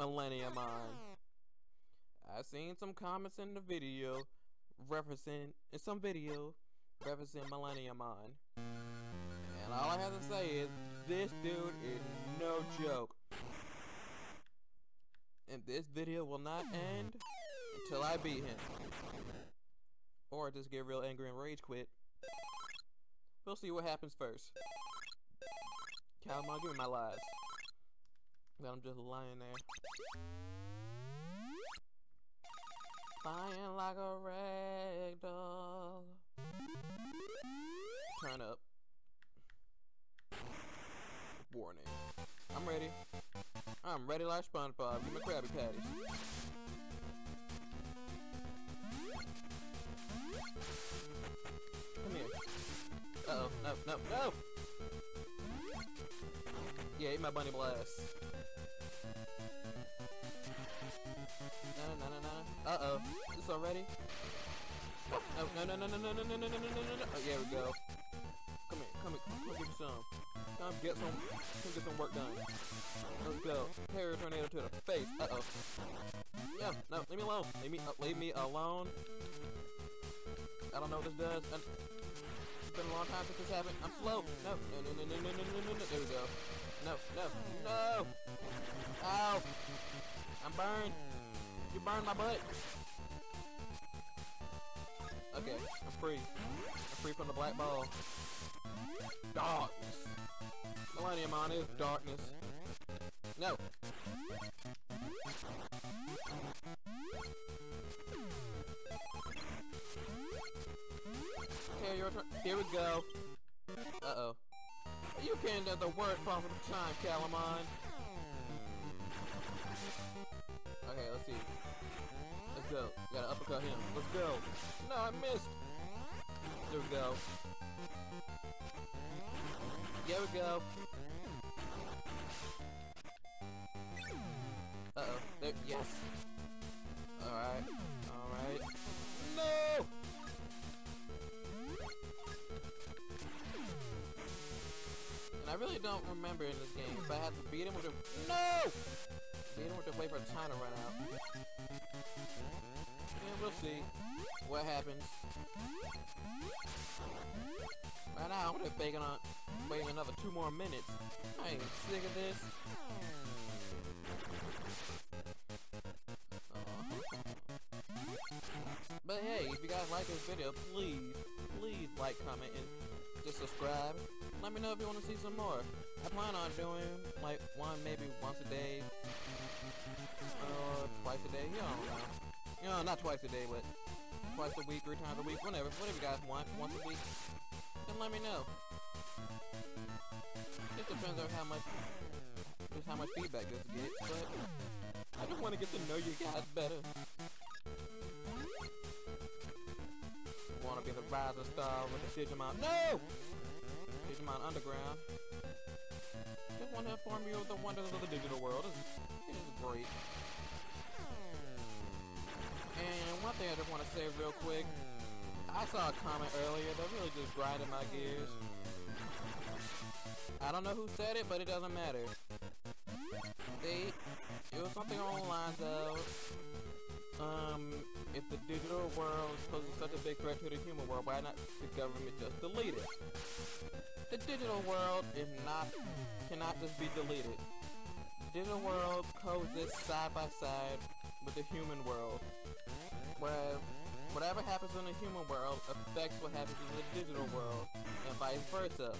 Millenniumon. I seen some comments in the video referencing in some video referencing Millenniumon. And all I have to say is this dude is no joke. And this video will not end until I beat him. Or just get real angry and rage quit. We'll see what happens first. Calumon, give me my lives. But I'm just lying there. Flying like a rag doll. Turn up. Warning. I'm ready. I'm ready like SpongeBob. Give me Krabby Patties. Come here. Uh oh, no, no, no! Yeah, eat my bunny blast. Already? Oh, no, no, no, no, no, no, no, no, no, no, no, no. Oh, yeah, we go. Come here, come here, come, get some. Come get some, come get some work done. Let's go. Terrier tornado to the face. Uh oh. Yeah, no, leave me alone. Leave me, uh, leave me alone. I don't know what this does. Uh, it's been a long time since this happened. I'm slow. No, no, no, no, no, no, no, no, no, no. There we go. No, no, no. Ow. I'm burned. You burned my butt. Okay, I'm free. I'm free from the black ball. Darkness. Millenniumon is darkness. No. Okay, your turn. Here we go. Uh-oh. You can't do the word of time, Calumon. Okay, let's see. Let's. Gotta uppercut him. Let's go. No, I missed. There we go. There we go. Uh-oh. There, yes. Alright. Alright. No! And I really don't remember in this game if I had to beat him with a... No! Beat him with the wait for time to run out. And we'll see what happens. Right now, I'm gonna be on waiting another two more minutes. I ain't sick of this. Uh-huh. But hey, if you guys like this video, please, please like, comment, and just subscribe. Let me know if you want to see some more. I plan on doing like one, maybe once a day, or twice a day. You don't know. You know, not twice a day, but twice a week, three times a week, whatever, whatever you guys want, once a week. Then let me know. It depends on how much, just how much feedback this gets, but I just want to get to know you guys better. Want to be the rising star with the Digimon? No! Digimon Underground. Just want to inform you of the wonders of the digital world. It's, it is great. And one thing I just want to say real quick. I saw a comment earlier that really just grinded my gears. I don't know who said it, but it doesn't matter. They, it was something along the lines of, um, if the digital world poses such a big threat to the human world, why not the government just delete it? The digital world is not, cannot just be deleted. The digital world coexists side by side with the human world, where whatever happens in the human world affects what happens in the digital world, and vice versa.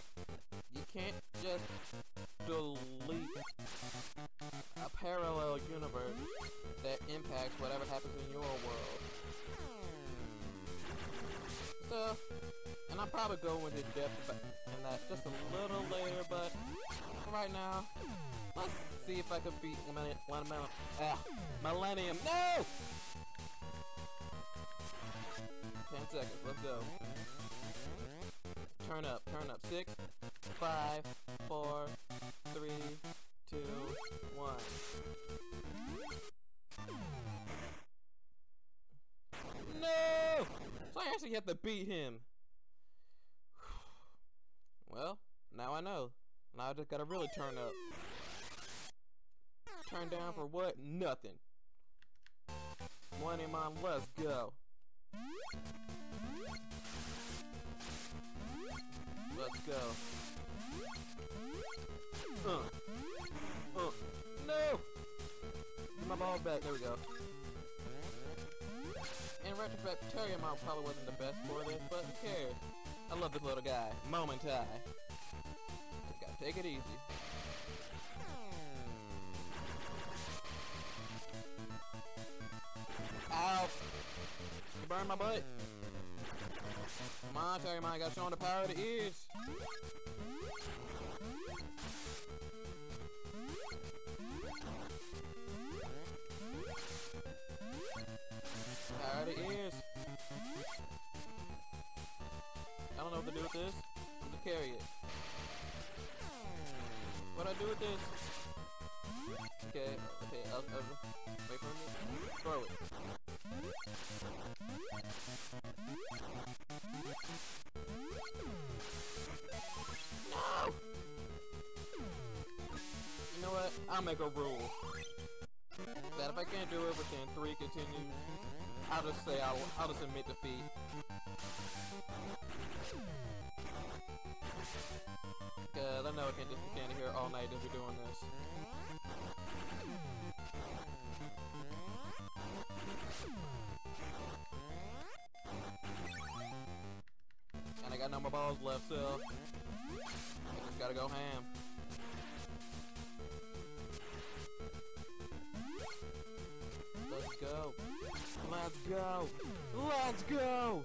You can't just delete a parallel universe that impacts whatever happens in your world. So, and I'll probably go into depth in that just a little later, but right now, let's see if I can beat Millennium. Ah, Millennium. No! 10 seconds, let's go. Turn up, turn up. Six, five, four, three, two, one. No! So I actually have to beat him. Well, now I know. Now I just gotta really turn up. Turn down for what? Nothing. Money mom, let's go. Let's go. Uh. Uh. No! My ball back. There we go. In retrospect, Terry Mount probably wasn't the best for this, but who cares? I love this little guy. Momentai Just gotta take it easy. Ow! You burned my butt. Come on, Terriermon, gotta show him the power of the ears. What to do with this. Gonna carry it. What I do with this? Okay, okay, I'll, I'll, wait for me. Throw it. No! You know what? I'll make a rule. That if I can't do it within three continues, I'll just say I'll, I'll just admit defeat. Cause I know I can't just stand here all night if we're doing this. And I got no more balls left, so I just gotta go ham. Let's go. Let's go. Let's go!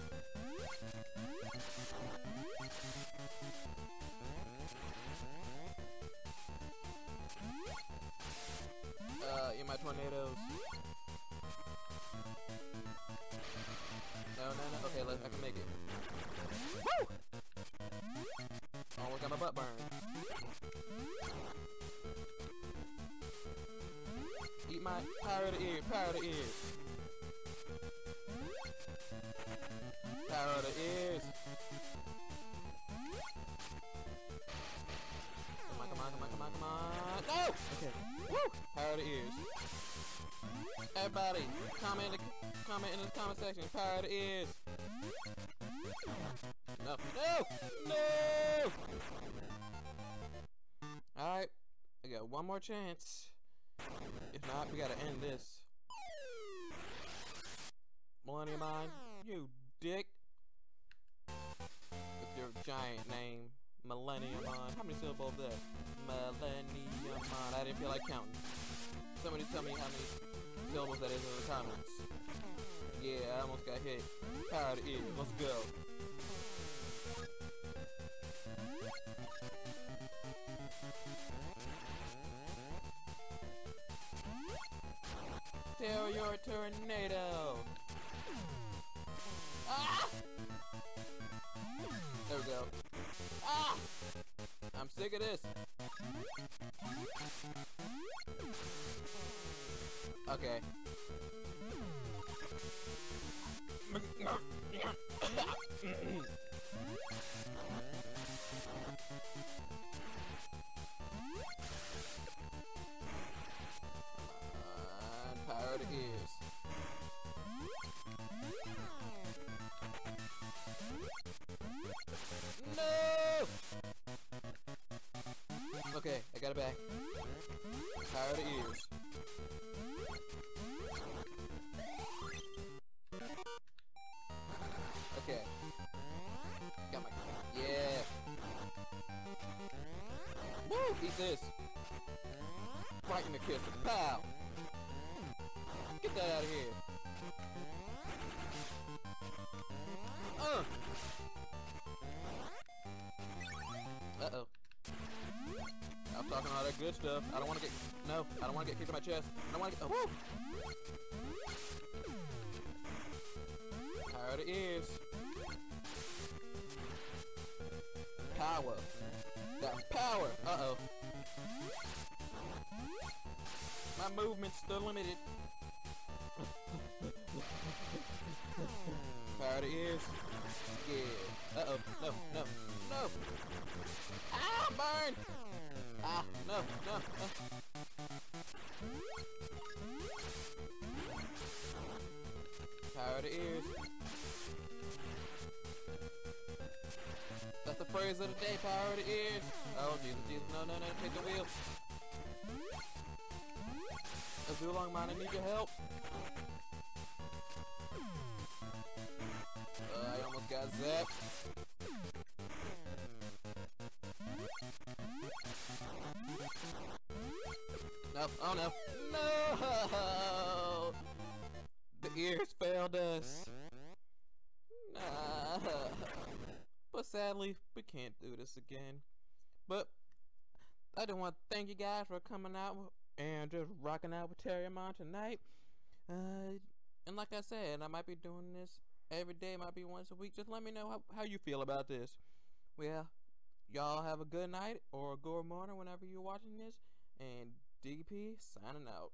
Uh, in my tornadoes. No, no, no. Okay, let, I can make it. Woo! Almost got my butt burned. Eat my power the ear, power of the of the ears. Come on, come on, come on, come on, come on. No! Okay. Woo! Power of the ears. Everybody, comment in the, comment in the comment section. Power of the ears. No. No! No! Alright. I got one more chance. If not, we gotta end this. Millenniumon, you dick. Giant name, Millenniumon. How many syllables there? Millennium Mine. I didn't feel like counting. Somebody tell me how many syllables that is in the comments. Yeah, I almost got hit. Power to ears. Let's go. Tell your tornado. I'm sick of this. Okay. This! Right in the kiss. Pow! Get that out of here. Uh! Uh-oh. I'm talking all that good stuff. I don't want to get... No, I don't want to get kicked in my chest. I don't want to get... Oh, woo! Power to ears. Power. That power. Uh-oh. My movement's still limited. Power to ears. Yeah. Uh-oh. No, no, no. Ah, burn! Ah, no, no, no. Power to ears. That's the phrase of the day, power to ears. Oh, Jesus, Jesus, no, no, no, take the wheel. Azulongmon, I need your help. Uh, I almost got zapped. Nope, oh no. No! The ears failed us. Nah. But sadly, we can't do this again. But I do want to thank you guys for coming out and just rocking out with Terriermon tonight. Uh, and like I said, I might be doing this every day, might be once a week. Just let me know how, how you feel about this. Well, y'all have a good night or a good morning whenever you're watching this. And DP signing out.